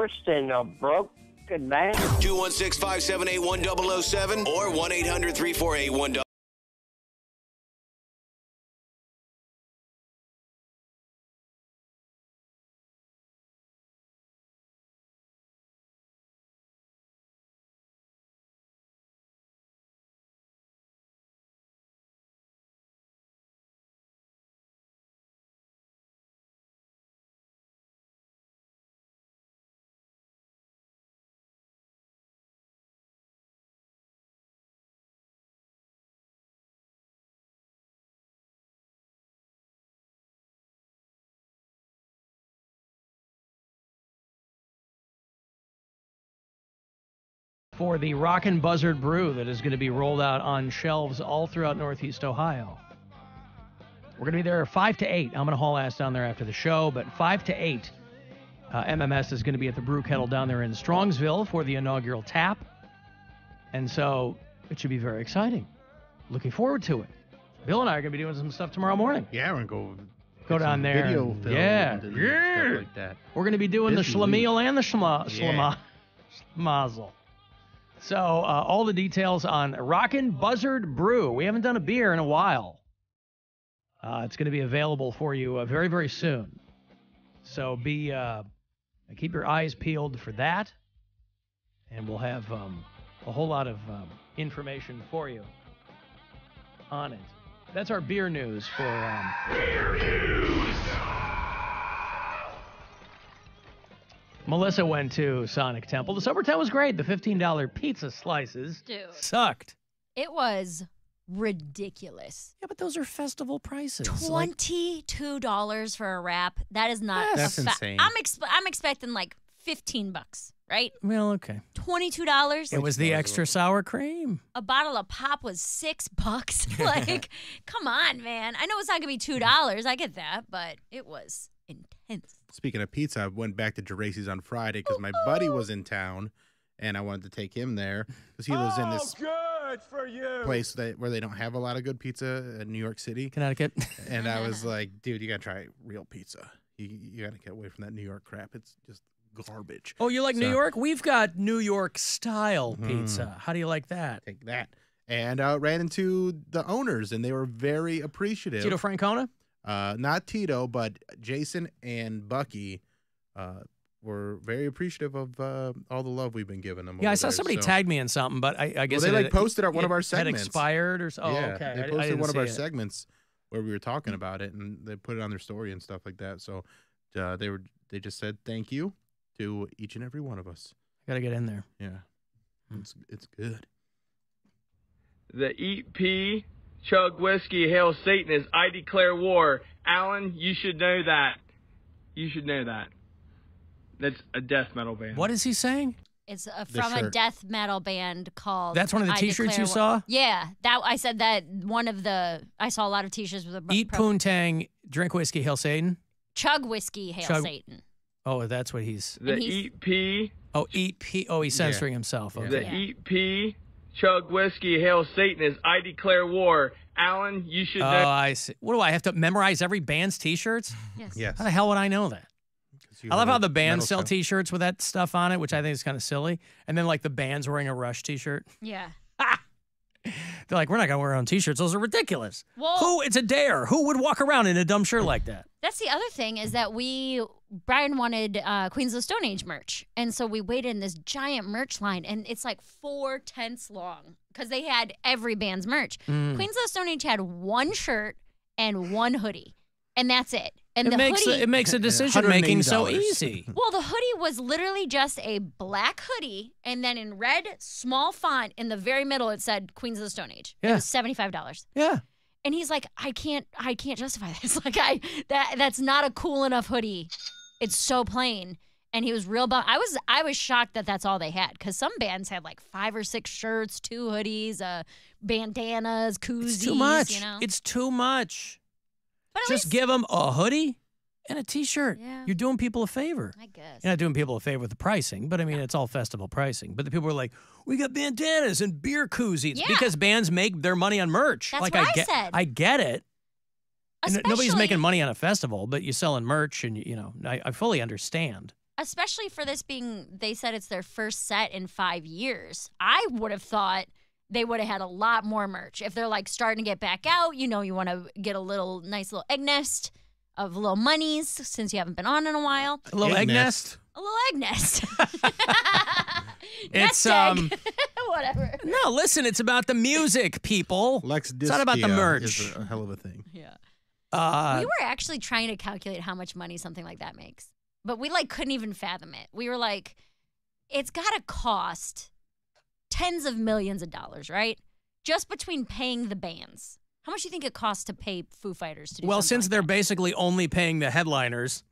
worse than a broken man? 216 578 1007 or 1 800 348 for the Rockin' Buzzard Brew that is going to be rolled out on shelves all throughout Northeast Ohio. We're going to be there 5 to 8. I'm going to haul ass down there after the show, but 5 to 8, uh, MMS is going to be at the Brew Kettle down there in Strongsville for the inaugural tap. And so it should be very exciting. Looking forward to it. Bill and I are going to be doing some stuff tomorrow morning. Yeah, we're gonna go. Go down there. Video and- film yeah. yeah. Stuff like that. We're going to be doing the schlemiel and the schlema, Yeah. So, uh, all the details on Rockin' Buzzard Brew. We haven't done a beer in a while. Uh, it's going to be available for you uh, very, very soon. So, be uh, keep your eyes peeled for that. And we'll have um, a whole lot of um, information for you on it. That's our beer news for. Um, Melissa went to Sonic Temple. The Sobertown was great. The $15 pizza slices Dude. sucked. It was ridiculous. Yeah, but those are festival prices. Twenty-two dollars for a wrap. That is not. That's a fa- insane. I'm exp- I'm expecting like fifteen bucks, right? Well, okay. Twenty-two dollars. It was the extra sour cream. a bottle of pop was six bucks. like, come on, man. I know it's not gonna be two dollars. I get that, but it was intense. Speaking of pizza, I went back to Geraci's on Friday because my buddy was in town, and I wanted to take him there because he lives in this good for you. place that where they don't have a lot of good pizza in New York City, Connecticut. and I was like, dude, you gotta try real pizza. You, you gotta get away from that New York crap. It's just garbage. Oh, you like New York? We've got New York style Mhm. pizza. How do you like that? Take that. And uh, ran into the owners, and they were very appreciative. Tito Francona? Uh, not Tito, but Jason and Bucky uh, were very appreciative of uh, all the love we've been giving them. Yeah, I saw there, somebody so- tag me in something, but I, I guess they, it like, posted on one of it our Had segments. expired or so. Oh, yeah, okay. I- They I posted didn't one of our it. segments where we were talking about it, and they put it on their story and stuff like that. So uh, they were they just said thank you to each and every one of us. I gotta get in there. Yeah, it's it's good. The Eat Pea, Chug Whiskey, Hail Satan is I Declare War. Alan, you should know that. You should know that. That's a death metal band. What is he saying? It's uh, The from a shirt. death metal band called. That's one of the I t-shirts you Declare saw? Yeah, that I said that one of the I saw a lot of t-shirts with a Eat pro- poontang, drink whiskey, hail Satan. chug whiskey, hail Chug- Satan. Oh, that's what he's. The And he's- Eat Pea, Oh, eat pea. Oh, he's Yeah. censoring himself. the Okay. Eat Pea, Chug Whiskey, Hail Satan is I Declare War. Alan, you should Oh, know. I see. What do I have to memorize every band's T-shirts? Yes. Yes. How the hell would I know that? I love how the bands sell. T-shirts with that stuff on it, which I think is kind of silly. And then like the band's wearing a Rush T-shirt. Yeah. They're like, we're not gonna wear our own T-shirts. Those are ridiculous. Well- Who? It's a dare. Who would walk around in a dumb shirt like that? That's the other thing is that we Brian wanted uh, Queens of the Stone Age merch, and so we waited in this giant merch line, and it's like four tenths long because they had every band's merch. Mm. Queens of the Stone Age had one shirt and one hoodie, and that's it. And it the makes hoodie, it makes a decision making so easy. well, the hoodie was literally just a black hoodie, and then in red small font in the very middle it said Queens of the Stone Age. It Yeah. was seventy five dollars. Yeah. And he's like, I can't, I can't justify this. Like, I that that's not a cool enough hoodie. It's so plain. And he was real bummed. I was, I was shocked that that's all they had because some bands had like five or six shirts, two hoodies, uh, bandanas, koozies. It's too much. You know? It's too much. But Just least- give them a hoodie and a T-shirt. Yeah. You're doing people a favor. I guess. You're not doing people a favor with the pricing, but I mean, it's all festival pricing. But the people are like, we got bandanas and beer koozies Yeah. because bands make their money on merch. That's like what I get, said. I get it. Nobody's making money on a festival, but you're selling merch, and you know, I, I fully understand. especially for this being they said it's their first set in 5 years. I would have thought they would have had a lot more merch. If they're like starting to get back out, you know, you want to get a little nice little egg nest of little monies since you haven't been on in a while. A little Egg egg nest. A little egg nest. It's, Nest egg. um, whatever. No, listen, it's about the music, people. Lex It's not about the merch. Is a, a hell of a thing. Yeah. Uh, we were actually trying to calculate how much money something like that makes, but we like couldn't even fathom it. We were like, it's got to cost tens of millions of dollars, right? Just between paying the bands. How much do you think it costs to pay Foo Fighters to do well, since like they're that? basically only paying the headliners,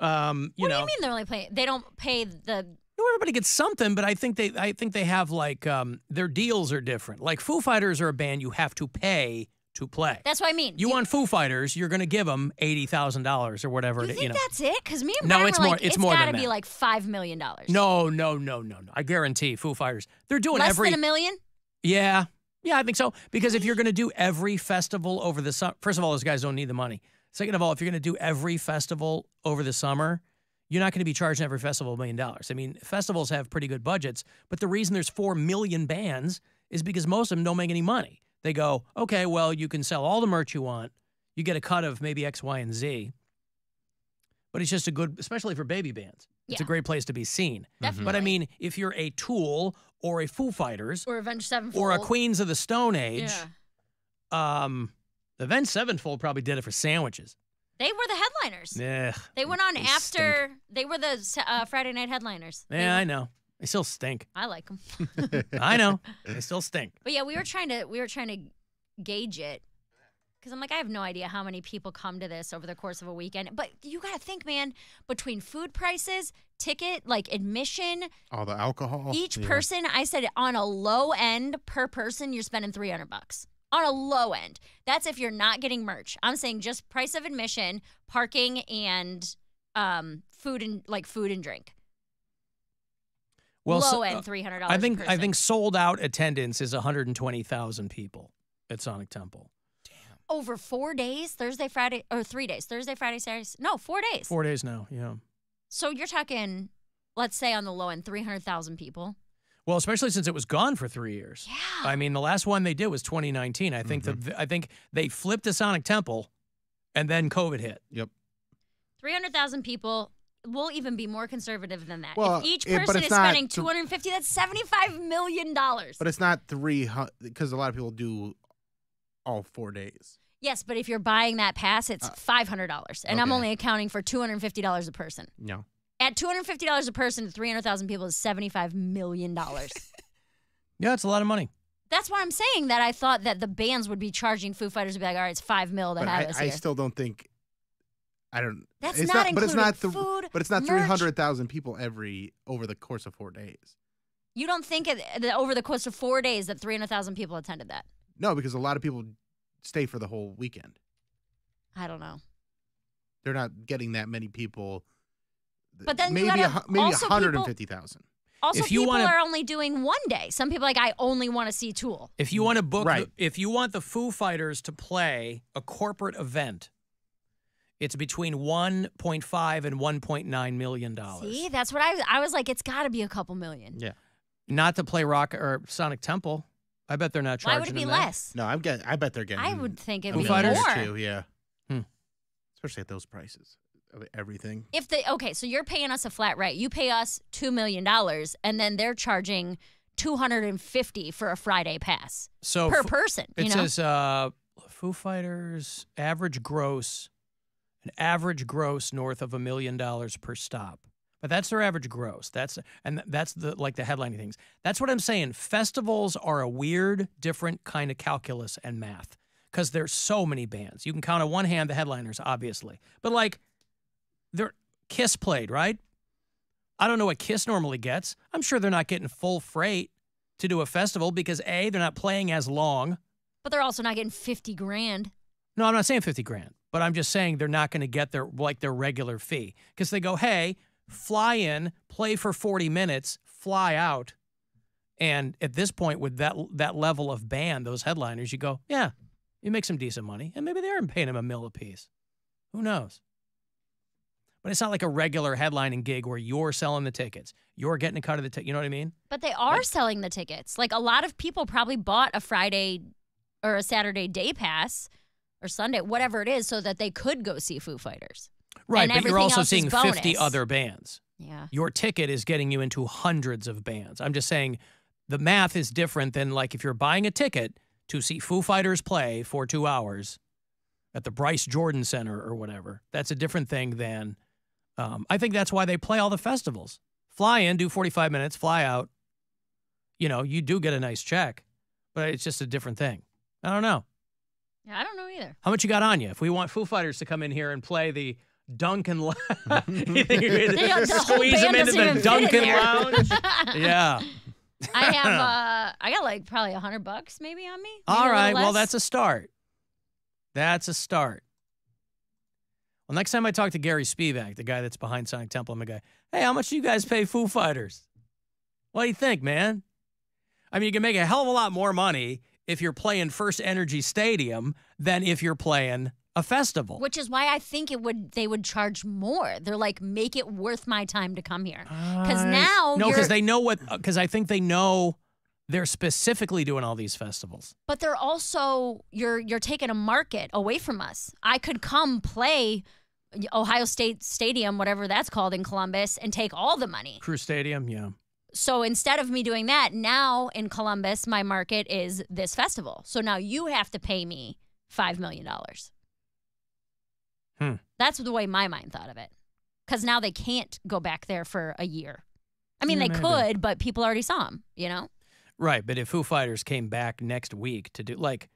um, you what know, do you mean they're only paying? They don't pay the. No, everybody gets something, but I think they I think they have like um their deals are different. Like Foo Fighters are a band you have to pay to play. That's what I mean. you want Foo Fighters, you're going to give them eighty thousand dollars or whatever. You think you know. that's it? Because me and No, Brian it's were more- like, it's more got to be like five million dollars. No, no, no, no, no. I guarantee Foo Fighters. They're doing less every than a million. Yeah. Yeah, I think so. Because if you're going to do every festival over the summer, first of all, those guys don't need the money. Second of all, if you're going to do every festival over the summer, you're not going to be charging every festival a million dollars. I mean, festivals have pretty good budgets, but the reason there's 4 million bands is because most of them don't make any money. They go, okay, well, you can sell all the merch you want. You get a cut of maybe X, Y, and Z. But it's just a good, especially for baby bands. It's a great place to be seen. Definitely. But I mean, if you're a Tool or a Foo Fighters or Avenged Sevenfold. or a Queens of the Stone Age, Yeah. um, Avenged Sevenfold probably did it for sandwiches. They were the headliners. Yeah. They went on They after. They were the uh, Friday night headliners. They Yeah, I know. They still stink. I like them. I know. They still stink. But yeah, we were trying to we were trying to gauge it because I'm like, I have no idea how many people come to this over the course of a weekend. But you got to think, man, between food prices, ticket, like admission, All the alcohol. each yeah. person, I said on a low end per person, you're spending 300 bucks. On a low end. That's if you're not getting merch. I'm saying just price of admission, parking, and um, food and like food and drink. Well, low so- end, uh, three hundred dollars. I think I think sold out attendance is 120,000 people at Sonic Temple. Damn. Over four days thursday friday or three days thursday friday saturday no four days Four days now. Yeah. so you're talking let's say on the low end 300000 people Well, especially since it was gone for three years. yeah I mean, the last one they did was 2019. I think the mm-hmm. I think they flipped the Sonic Temple, and then COVID hit. Yep. 300000 people we'll even be more conservative than that Well, if each it- person is not spending th- 250 that's 75 million dollars But it's not three because a lot of people do all four days. yes but if you're buying that pass it's uh, $500 and i'm only accounting for $250 a person No. at $250 a person 300000 people is $75 million Yeah, it's a lot of money. That's why I'm saying that I thought that the bands would be charging Foo Fighters to be like, all right, it's five mil to But have I, us I still don't think. I don't. That's it's not But it's not. including th- food, but it's not three hundred thousand people every over the course of four days. you don't think it, that over the course of four days that 300,000 people attended that? No, because a lot of people stay for the whole weekend. I don't know. They're not getting that many people. But then you maybe gotta a, hu- maybe also people- and fifty thousand. Also, If you people wanna- are only doing one day. Some people are like, I only want to see Tool. If you want to book, Right. the, if you want the Foo Fighters to play a corporate event, it's between 1.5 and 1.9 million dollars. See, that's what I I was like. It's got to be a couple million. Yeah. Not to play Rock or Sonic Temple. I bet they're not charging. Why charging. would it be them that. less? No, I'm getting. I bet they're getting. I would think it'd Foo be Fighters? more. Too, yeah. Hmm. Especially at those prices of everything. If they okay, so you're paying us a flat rate. You pay us two million dollars, and then they're charging two hundred and fifty for a Friday pass So per Foo- person. It you know, says uh, Foo Fighters average gross, an average gross north of a million dollars per stop. But that's their average gross. That's and that's the like the headlining things. That's what I'm saying. Festivals are a weird, different kind of calculus and math because there's so many bands. You can count on one hand the headliners, obviously, but like, they're Kiss played right. I don't know what Kiss normally gets. I'm sure they're not getting full freight to do a festival because a they're not playing as long. but they're also not getting fifty grand. No, I'm not saying 50 grand, but I'm just saying they're not going to get their like their regular fee because they go, hey, fly in, play for 40 minutes, fly out. And at this point, with that that level of band, those headliners, you go, yeah, you make some decent money, and maybe they aren't paying them a mill apiece. Who knows? but it's not like a regular headlining gig where you're selling the tickets. You're getting a cut of the ticket. You know what I mean? But they are selling the tickets. Like a lot of people probably bought a Friday or a Saturday day pass or Sunday, whatever it is, so that they could go see Foo Fighters. Right, And but you're also seeing 50 other bands. Yeah. Your ticket is getting you into hundreds of bands. I'm just saying the math is different than like if you're buying a ticket to see Foo Fighters play for two hours at the Bryce Jordan Center or whatever. That's a different thing than. Um, I think that's why they play all the festivals. Fly in, do 45 minutes, fly out. You know, you do get a nice check, but it's just a different thing. I don't know. Yeah, I don't know either. How much you got on you? If we want Foo Fighters to come in here and play the Duncan, Lo- you think you're gonna the squeeze them into the in Duncan there. Lounge? Yeah. I have uh I got like probably a hundred bucks maybe on me. Maybe a All right. Well, that's a start. That's a start. Well, next time I talk to Gary Spivack, the guy that's behind Sonic Temple, I'm gonna go, hey, how much do you guys pay Foo Fighters? What do you think, man? I mean, you can make a hell of a lot more money if you're playing First Energy Stadium than if you're playing a festival. which is why I think it would they would charge more. They're like make it worth my time to come here. Because now no, because they know what. Because I think they know they're specifically doing all these festivals. but they're also you're you're taking a market away from us. I could come play Ohio State Stadium, whatever that's called in Columbus, and take all the money. Crew Stadium, yeah. So instead of me doing that, now in Columbus, my market is this festival. So now you have to pay me five million dollars. Hmm. That's the way my mind thought of it. Because now they can't go back there for a year. I mean, Yeah, they maybe. could, but people already saw them. You know. Right, but if Foo Fighters came back next week to do like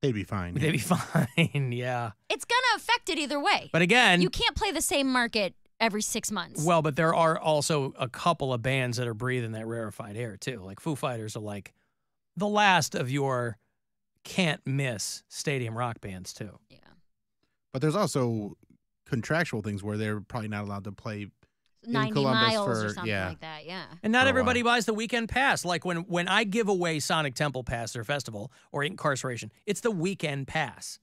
They'd be fine. they'd be fine, yeah. It's gonna affect it either way. But again, you can't play the same market every six months. well, but there are also a couple of bands that are breathing that rarefied air too. Like Foo Fighters are like the last of your can't miss stadium rock bands too. yeah. But there's also contractual things where they're probably not allowed to play. Ninety Columbus miles or something yeah. like that. Yeah. And not oh, everybody buys the weekend pass. Like when when I give away Sonic Temple Pass or festival or Inkcarceration, it's the weekend pass.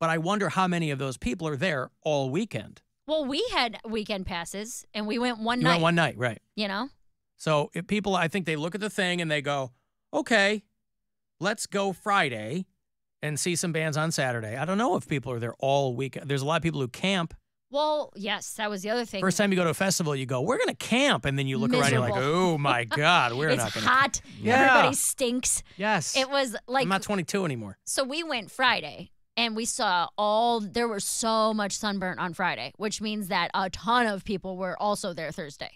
But I wonder how many of those people are there all weekend. Well, we had weekend passes, and we went one You night. went one night, right? You know. So if people, I think they look at the thing and they go, okay, let's go Friday and see some bands on Saturday. I don't know if people are there all week. There's a lot of people who camp. Well, yes, that was the other thing. First time you go to a festival, you go, we're going to camp. And then you look around, and you're like, oh my God, we're it's not going hot. Yeah. Everybody stinks. Yes. It was like I'm not 22 anymore. so we went Friday and we saw all there was so much sunburn on Friday, which means that a ton of people were also there Thursday.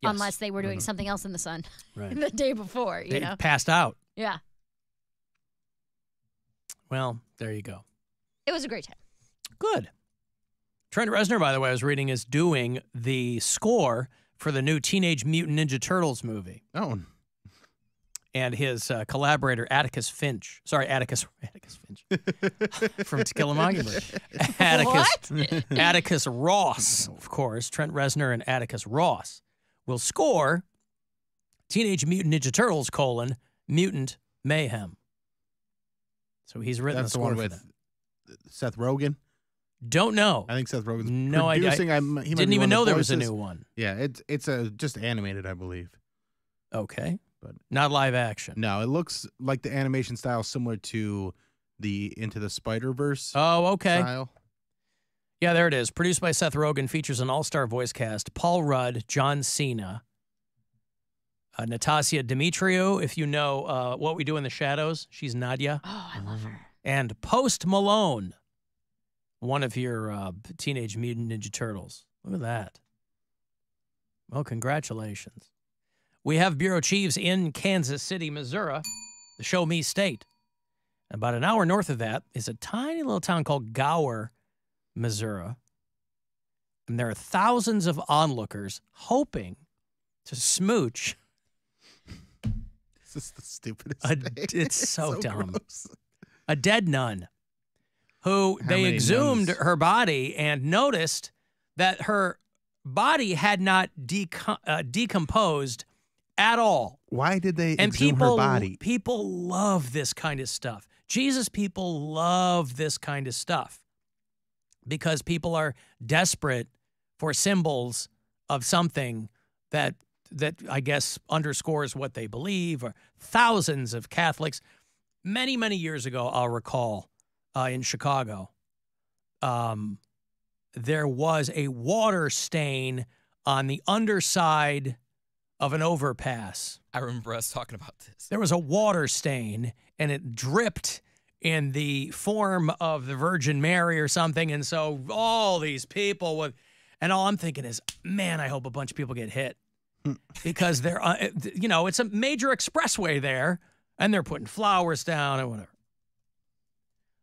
Yes. Unless they were doing mm-hmm. something else in the sun Right. the day before, you They know. passed out. Yeah. Well, there you go. It was a great time. Good. Trent Reznor, by the way, I was reading, is doing the score for the new Teenage Mutant Ninja Turtles movie. Oh, and his uh, collaborator Atticus Finch. Sorry, Atticus Atticus Finch from To Kill a Mockingbird. Atticus Atticus Ross, of course. Trent Reznor and Atticus Ross will score Teenage Mutant Ninja Turtles: colon Mutant Mayhem. So he's written that's the one with. Seth Rogen. Don't know. I think Seth Rogen's No idea. I producing. I, he Didn't even know the there was a new one. Yeah, it's it's a just animated, I believe. Okay, But- not live action. No, it looks like the animation style similar to the Into the Spider Verse Oh, okay. style. Yeah, there it is. Produced by Seth Rogen, features an all-star voice cast: Paul Rudd, John Cena, uh, Natasia Demetriou. If you know uh, what we do in the shadows, she's Nadia, Oh, I love her. and Post Malone, one of your uh, Teenage Mutant Ninja Turtles. Look at that. Well, congratulations. We have bureau chiefs in Kansas City, Missouri, the Show Me State. About an hour north of that is a tiny little town called Gower, Missouri. And there are thousands of onlookers hoping to smooch. This is the stupidest A- thing. it's so dumb. gross. a dead nun who How they exhumed nuns? her body and noticed that her body had not uh, decomposed at all. Why did they And people her body? people love this kind of stuff. Jesus people love this kind of stuff because people are desperate for symbols of something that that I guess underscores what they believe. Or thousands of Catholics, many many years ago, I'll recall uh, in Chicago, um, there was a water stain on the underside of an overpass. I remember us talking about this. There was a water stain, and it dripped in the form of the Virgin Mary or something. And so all these people with, and all I'm thinking is, man, I hope a bunch of people get hit because they're, uh, you know, it's a major expressway there, and they're putting flowers down and whatever.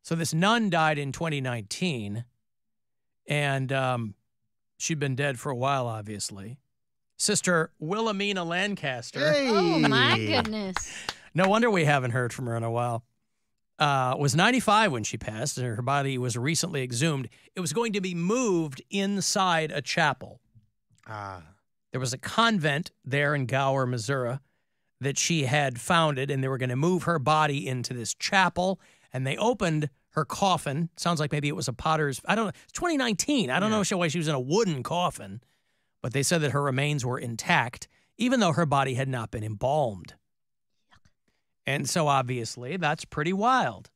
So this nun died in 2019, and um, she'd been dead for a while, obviously. Sister Wilhelmina Lancaster. Oh my goodness. No wonder we haven't heard from her in a while. Uh, was 95 when she passed, and her body was recently exhumed. It was going to be moved inside a chapel. Ah, There was a convent there in Gower, Missouri, that she had founded, and they were going to move her body into this chapel. And they opened her coffin. Sounds like maybe it was a potter's. I don't know. It's 2019. I don't know why she was in a wooden coffin, but they said that her remains were intact, even though her body had not been embalmed. And so obviously that's pretty wild.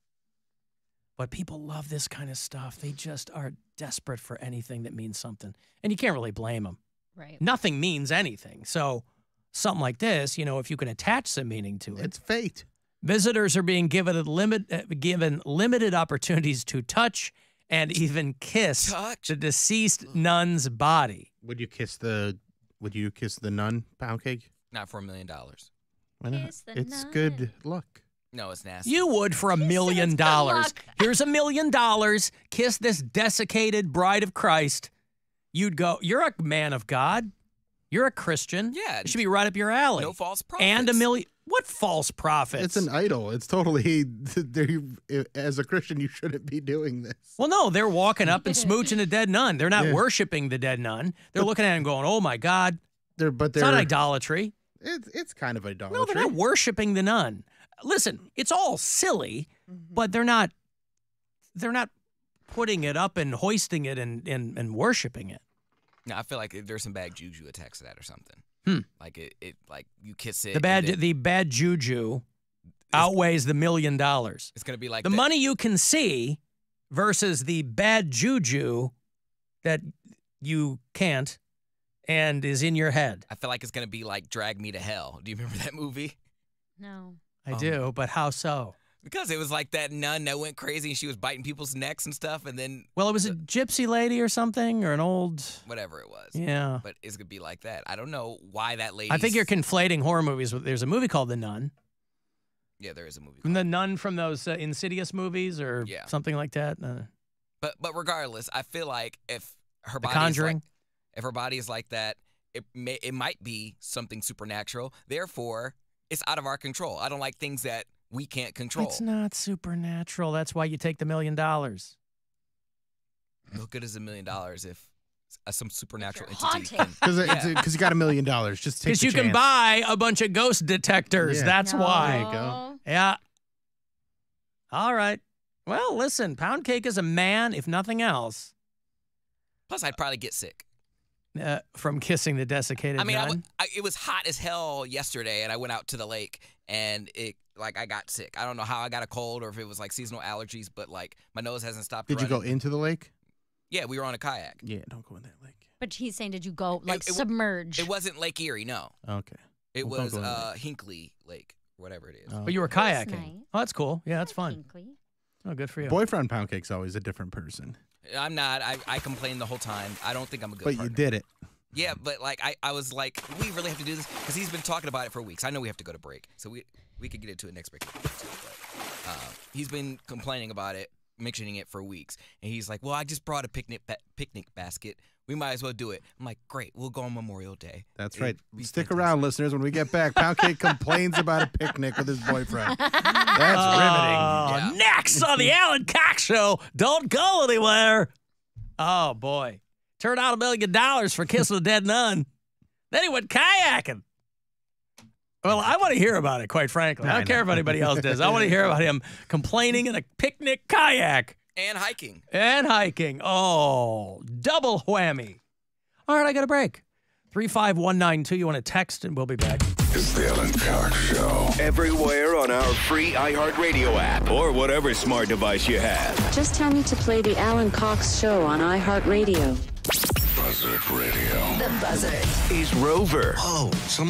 But people love this kind of stuff. They just are desperate for anything that means something. And you can't really blame them Right. nothing means anything. So something like this, you know, if you can attach some meaning to it, it's fate. visitors are being given a limit, uh, given limited opportunities to touch and even kiss Touch. the deceased nun's body. Would you kiss the? Would you kiss the nun pound cake? Not for a million dollars. Why not? Kiss the It's nun. good luck. No, it's nasty. You would for a million good dollars. luck. Here's a million dollars. Kiss this desiccated bride of Christ. You'd go, You're a man of God. You're a Christian. Yeah. It should be right up your alley. no false prophets. and a million. What false prophets? It's an idol. It's totally. As a Christian, you shouldn't be doing this. Well, no, they're walking up and smooching a dead nun. They're not Yeah. worshiping the dead nun. They're looking at it and going, "Oh my God, They're, but they're. not idolatry." It's it's kind of idolatry. No, they're not worshiping the nun. Listen, it's all silly, mm-hmm. but they're not. They're not putting it up and hoisting it and and, and worshiping it. No, I feel like there's some bad juju attached to that or something. Hmm. Like it, it, like you kiss it. The bad, and then the bad juju outweighs the million dollars. It's gonna be like The that- money you can see versus the bad juju that you can't and is in your head. I feel like it's gonna be like Drag Me to Hell. Do you remember that movie? No. I Oh. do, but how so? Because it was like that nun that went crazy and she was biting people's necks and stuff, and then Well, it was a gypsy lady or something, or an old. whatever it was. Yeah. But it's gonna be like that. I don't know why that lady. I think you're conflating horror movies. with There's a movie called The Nun. Yeah, there is a movie. The Nun from those uh, Insidious movies, or Yeah. something like that. Uh, But but regardless, I feel like if her body is like, if her body is like that, it may it might be something supernatural. Therefore, it's out of our control. I don't like things that we can't control. It's not supernatural. That's why you take the million dollars. What good is a million dollars if uh, some supernatural you're entity haunted. can? Because Yeah. you got a million dollars. Just take Because the you can buy a bunch of ghost detectors. Yeah. That's no. why. you go. Yeah. All right. Well, listen, pound cake is a man, if nothing else, Plus, I'd probably get sick. uh, from kissing the desiccated I mean, I nun. it was hot as hell yesterday, and I went out to the lake, and it like I got sick. I don't know how I got a cold or if it was like seasonal allergies, but like my nose hasn't stopped. Did you go into the lake? Yeah, we were on a kayak. Yeah, don't go in that lake. But he's saying, did you go like it wa- submerge? It wasn't Lake Erie, no. Okay. It Well, was go in the uh, Hinckley Lake, whatever it is. Oh. but you were That's kayaking. nice. Oh, that's cool. Yeah, that's fun. Hinckley. Oh, good for you. Boyfriend pound cake's always a different person. I'm not. I, I complained the whole time. I don't think I'm a good But you did it. Yeah, but like I, I was like, we really have to do this because he's been talking about it for weeks. I know we have to go to break, so we we could get into it next break. if we But uh, he's been complaining about it, mentioning it for weeks, and he's like, "Well, I just brought a picnic ba- picnic basket. We might as well do it." I'm like, "Great, we'll go on Memorial Day." That's It'd right. Stick fantastic. around, listeners. When we get back, Pound Cake complains about a picnic with his boyfriend. That's Oh, Yeah. Next on the Alan Cox Show. Don't go anywhere. Oh, boy. Turned out a million dollars for kissing a dead nun. Then he went kayaking. Well, I want to hear about it, quite frankly. I I don't care if anybody else does. I want to hear about him complaining in a picnic kayak And hiking. and hiking. Oh, double whammy. All right, I got a break. 35192. You want to text, and we'll be back. It's the Alan Cox Show. Everywhere on our free iHeartRadio app or whatever smart device you have. Just tell me to play the Alan Cox Show on iHeartRadio. Buzzard Radio. The Buzzard. Is Rover. Oh, some